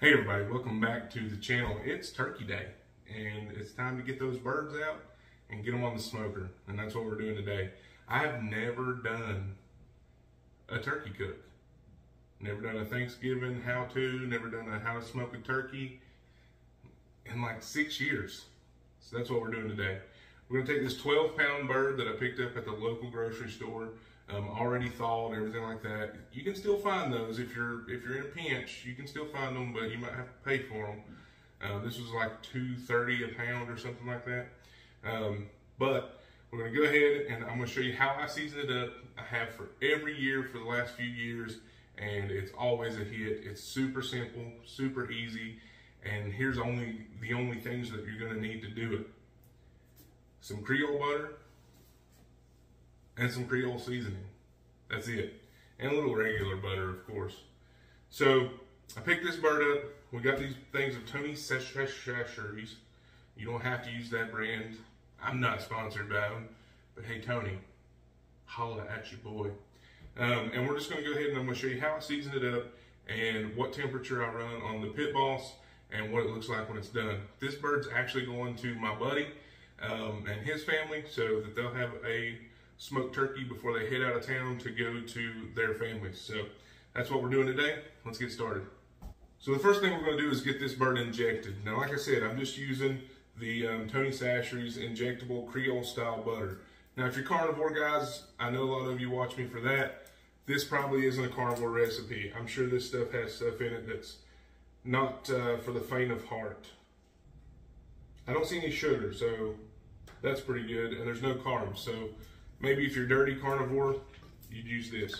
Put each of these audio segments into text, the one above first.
Hey everybody, welcome back to the channel. It's turkey day and it's time to get those birds out and get them on the smoker and that's what we're doing today. I have never done a turkey cook. Never done a Thanksgiving how-to, never done a how to smoke a turkey in like six years. So that's what we're doing today. We're gonna take this 12 pound bird that I picked up at the local grocery store um, already thawed, everything like that. You can still find those if you're if you're in a pinch. You can still find them, but you might have to pay for them. Uh, this was like two thirty a pound or something like that. Um, but we're gonna go ahead and I'm gonna show you how I season it up. I have for every year for the last few years, and it's always a hit. It's super simple, super easy, and here's only the only things that you're gonna need to do it. Some Creole butter, and some Creole seasoning. That's it. And a little regular butter, of course. So I picked this bird up. We got these things of Tony Chachere's. You don't have to use that brand. I'm not sponsored by them. But hey, Tony, holla at your boy. Um, and we're just going to go ahead and I'm going to show you how I season it up and what temperature I run on the Pit Boss and what it looks like when it's done. This bird's actually going to my buddy um, and his family so that they'll have a smoked turkey before they head out of town to go to their families. So that's what we're doing today. Let's get started. So the first thing we're gonna do is get this bird injected. Now, like I said, I'm just using the um, Tony Chachere's injectable Creole style butter. Now, if you're carnivore guys, I know a lot of you watch me for that. This probably isn't a carnivore recipe. I'm sure this stuff has stuff in it that's not uh, for the faint of heart. I don't see any sugar, so that's pretty good. And there's no carbs, so Maybe if you're dirty carnivore, you'd use this.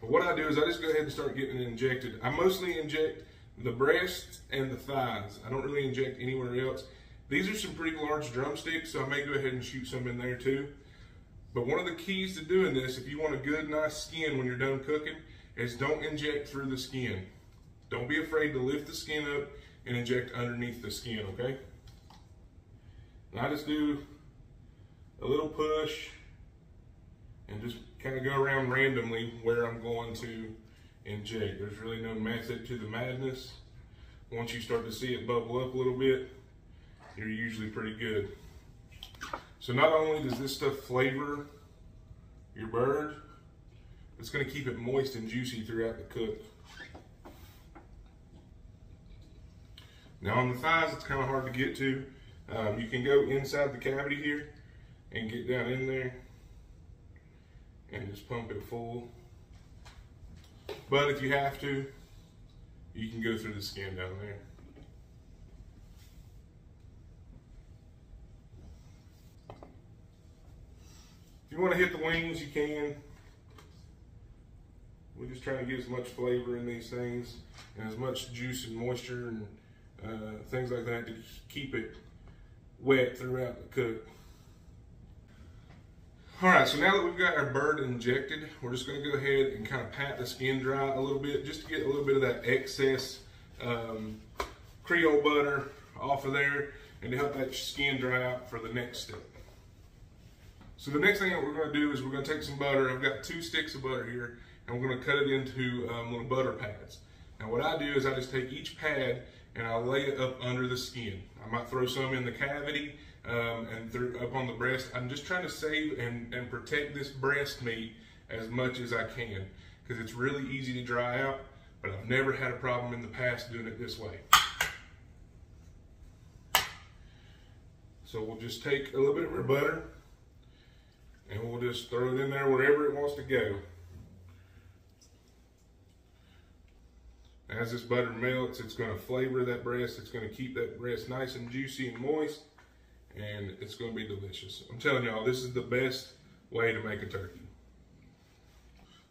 But what I do is I just go ahead and start getting it injected. I mostly inject the breast and the thighs. I don't really inject anywhere else. These are some pretty large drumsticks, so I may go ahead and shoot some in there too. But one of the keys to doing this, if you want a good, nice skin when you're done cooking, is don't inject through the skin. Don't be afraid to lift the skin up and inject underneath the skin, okay? And I just do a little push and just kind of go around randomly where I'm going to and inject. There's really no method to the madness. Once you start to see it bubble up a little bit, you're usually pretty good. So not only does this stuff flavor your bird, it's gonna keep it moist and juicy throughout the cook. Now on the thighs, it's kind of hard to get to. Um, you can go inside the cavity here and get down in there and just pump it full. But if you have to, you can go through the skin down there. If you want to hit the wings, you can. We're just trying to get as much flavor in these things and as much juice and moisture and uh, things like that to keep it wet throughout the cook. All right, so now that we've got our bird injected, we're just gonna go ahead and kind of pat the skin dry a little bit just to get a little bit of that excess um, Creole butter off of there and to help that skin dry out for the next step. So the next thing that we're gonna do is we're gonna take some butter. I've got two sticks of butter here and we're gonna cut it into um, little butter pads. Now what I do is I just take each pad and I lay it up under the skin. I might throw some in the cavity um, and through, up on the breast. I'm just trying to save and, and protect this breast meat as much as I can because it's really easy to dry out, but I've never had a problem in the past doing it this way. So we'll just take a little bit of our butter and we'll just throw it in there wherever it wants to go. As this butter melts, it's going to flavor that breast. It's going to keep that breast nice and juicy and moist and it's going to be delicious. I'm telling y'all, this is the best way to make a turkey.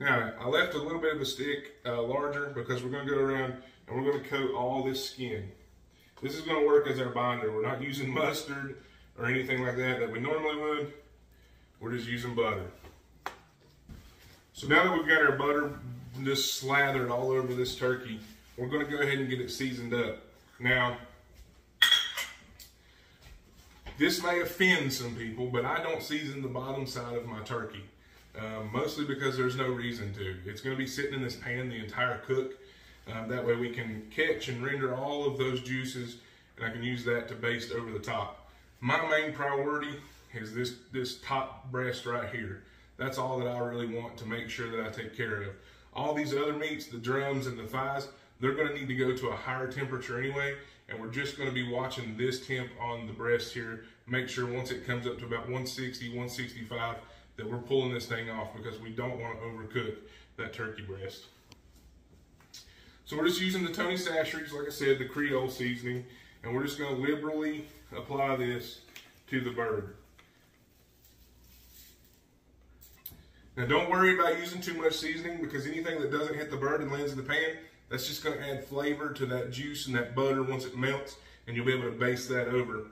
Now, I left a little bit of the stick uh, larger because we're going to go around and we're going to coat all this skin. This is going to work as our binder. We're not using mustard or anything like that that we normally would. We're just using butter. So now that we've got our butter just slathered all over this turkey, we're going to go ahead and get it seasoned up. Now, this may offend some people, but I don't season the bottom side of my turkey. Um, mostly because there's no reason to. It's going to be sitting in this pan the entire cook. Um, that way we can catch and render all of those juices and I can use that to baste over the top. My main priority is this, this top breast right here. That's all that I really want to make sure that I take care of. All these other meats, the drums and the thighs, they're gonna need to go to a higher temperature anyway, and we're just gonna be watching this temp on the breast here. Make sure once it comes up to about 160, 165, that we're pulling this thing off because we don't wanna overcook that turkey breast. So we're just using the Tony Chachere's, like I said, the Creole seasoning, and we're just gonna liberally apply this to the bird. Now don't worry about using too much seasoning because anything that doesn't hit the bird and lands in the pan, that's just gonna add flavor to that juice and that butter once it melts and you'll be able to baste that over.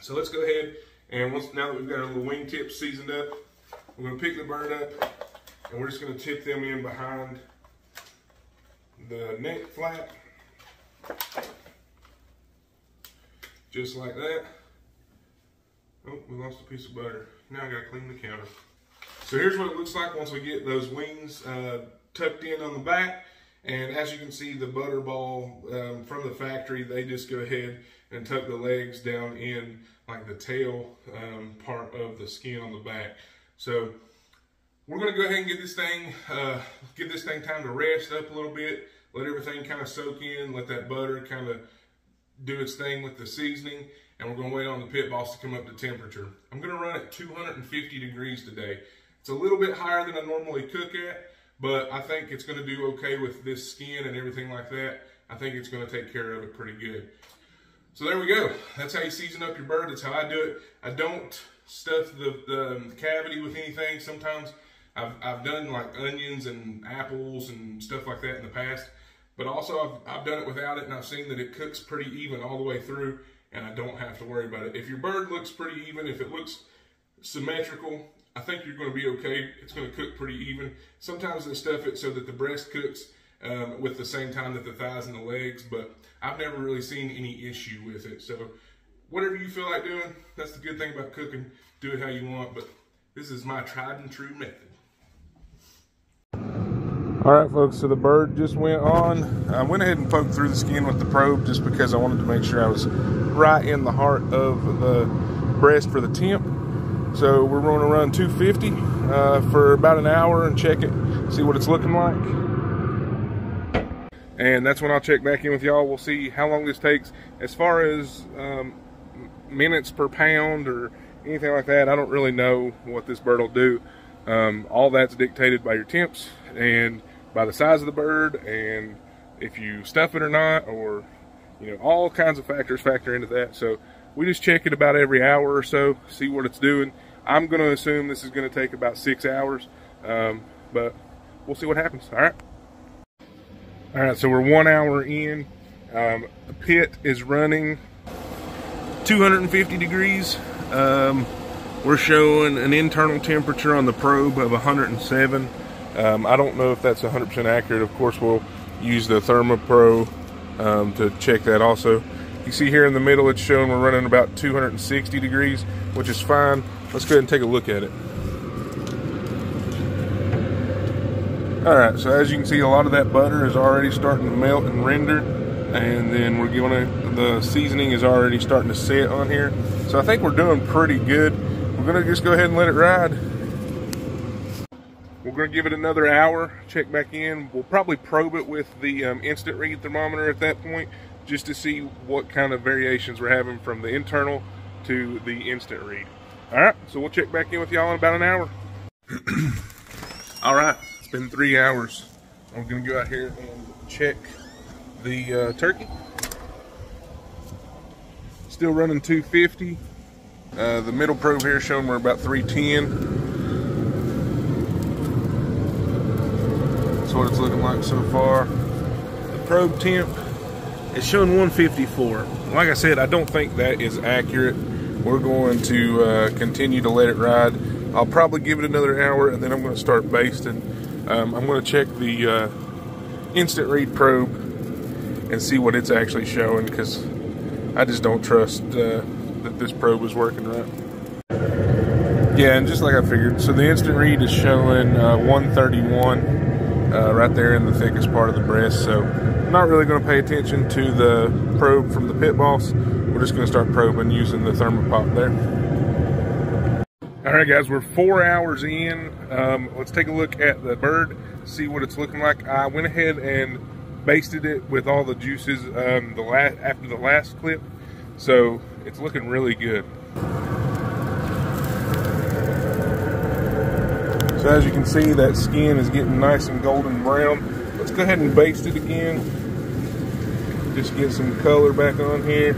So let's go ahead and once now that we've got our little wing tips seasoned up, we're gonna pick the bird up and we're just gonna tip them in behind the neck flap. Just like that. Oh, we lost a piece of butter. Now I gotta clean the counter. So here's what it looks like once we get those wings uh, tucked in on the back. And as you can see, the Butterball um, from the factory, they just go ahead and tuck the legs down in like the tail um, part of the skin on the back. So we're gonna go ahead and get this thing, uh, give this thing time to rest up a little bit, let everything kind of soak in, let that butter kind of do its thing with the seasoning, and we're gonna wait on the pit boss to come up to temperature. I'm gonna run at 250 degrees today. It's a little bit higher than I normally cook at, but I think it's gonna do okay with this skin and everything like that. I think it's gonna take care of it pretty good. So there we go. That's how you season up your bird. That's how I do it. I don't stuff the, the um, cavity with anything. Sometimes I've, I've done like onions and apples and stuff like that in the past, but also I've, I've done it without it and I've seen that it cooks pretty even all the way through and I don't have to worry about it. If your bird looks pretty even, if it looks symmetrical, I think you're going to be okay. It's going to cook pretty even. Sometimes they stuff it so that the breast cooks um, with the same time that the thighs and the legs, but I've never really seen any issue with it. So whatever you feel like doing, that's the good thing about cooking. Do it how you want, but this is my tried and true method. All right, folks, so the bird just went on. I went ahead and poked through the skin with the probe just because I wanted to make sure I was right in the heart of the breast for the temp. So we're going to run 250 uh, for about an hour and check it, see what it's looking like. And that's when I'll check back in with y'all. We'll see how long this takes. As far as um, minutes per pound or anything like that, I don't really know what this bird will do. Um, all that's dictated by your temps and by the size of the bird and if you stuff it or not or you know all kinds of factors factor into that so we just check it about every hour or so see what it's doing. I'm going to assume this is going to take about six hours um, but we'll see what happens. All right? All right so we're one hour in. Um, the pit is running 250 degrees. Um, we're showing an internal temperature on the probe of 107 um, I don't know if that's 100% accurate. Of course, we'll use the ThermoPro um, to check that also. You see here in the middle, it's showing we're running about 260 degrees, which is fine. Let's go ahead and take a look at it. All right, so as you can see, a lot of that butter is already starting to melt and render, and then we're gonna, the seasoning is already starting to set on here. So I think we're doing pretty good. We're gonna just go ahead and let it ride. We're going to give it another hour, check back in. We'll probably probe it with the um, instant read thermometer at that point just to see what kind of variations we're having from the internal to the instant read. All right, so we'll check back in with y'all in about an hour. All right, it's been three hours. I'm to go out here and check the uh, turkey. Still running 250. Uh, the middle probe here showing we're about 310. That's what it's looking like so far. The probe temp is showing 154. Like I said, I don't think that is accurate. We're going to uh, continue to let it ride. I'll probably give it another hour and then I'm going to start basting. Um, I'm going to check the uh, instant read probe and see what it's actually showing because I just don't trust uh, that this probe is working right. Yeah, and just like I figured, so the instant read is showing uh, 131 uh, right there in the thickest part of the breast. So I'm not really going to pay attention to the probe from the pit boss. We're just going to start probing using the thermopop there. All right, guys, we're four hours in. Um, let's take a look at the bird, see what it's looking like. I went ahead and basted it with all the juices um, the last after the last clip, so it's looking really good. So as you can see, that skin is getting nice and golden brown. Let's go ahead and baste it again. Just get some color back on here.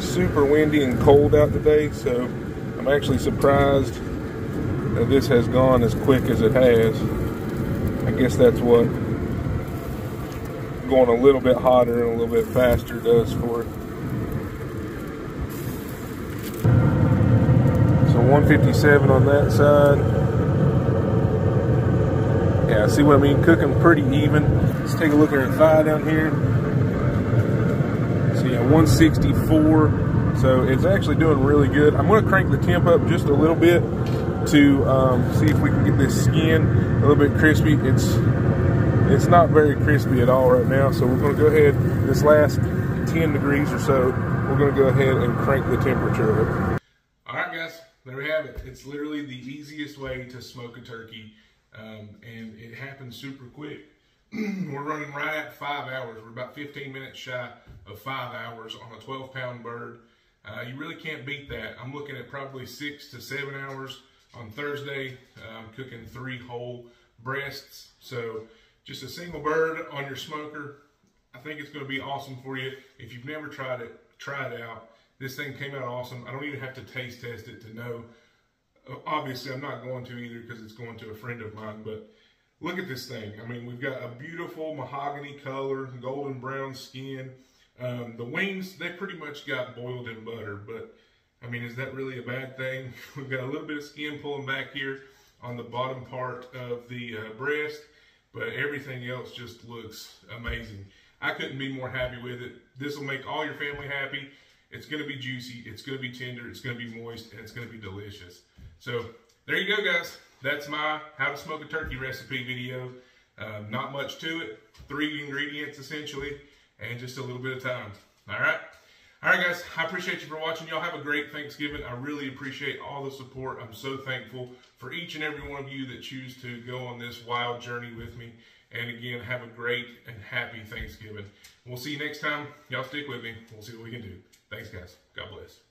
Super windy and cold out today, so I'm actually surprised that this has gone as quick as it has. I guess that's what going a little bit hotter and a little bit faster does for it. So 157 on that side. Yeah, see what I mean? Cooking pretty even. Let's take a look at our thigh down here. See, yeah, 164. So it's actually doing really good. I'm going to crank the temp up just a little bit to um, see if we can get this skin a little bit crispy. It's it's not very crispy at all right now, so we're to go ahead, this last 10 degrees or so, we're going to go ahead and crank the temperature up. All right, guys, there we have it. It's literally the easiest way to smoke a turkey um, and it happened super quick. We're running right at five hours. We're about 15 minutes shy of five hours on a 12 pound bird. Uh, you really can't beat that. I'm looking at probably six to seven hours on Thursday. I'm cooking three whole breasts. So just a single bird on your smoker. I think it's going to be awesome for you. If you've never tried it, try it out. This thing came out awesome. I don't even have to taste test it to know obviously I'm not going to either because it's going to a friend of mine, but look at this thing. I mean, we've got a beautiful mahogany color, golden brown skin. Um, the wings, they pretty much got boiled in butter, but I mean, is that really a bad thing? We've got a little bit of skin pulling back here on the bottom part of the uh, breast, but everything else just looks amazing. I couldn't be more happy with it. This will make all your family happy. It's going to be juicy, it's going to be tender, it's going to be moist, and it's going to be delicious. So there you go, guys. That's my how to smoke a turkey recipe video. Um, not much to it. Three ingredients essentially, and just a little bit of time. All right. All right, guys. I appreciate you for watching. Y'all have a great Thanksgiving. I really appreciate all the support. I'm so thankful for each and every one of you that choose to go on this wild journey with me. And again, have a great and happy Thanksgiving. We'll see you next time. Y'all stick with me. We'll see what we can do. Thanks, guys. God bless.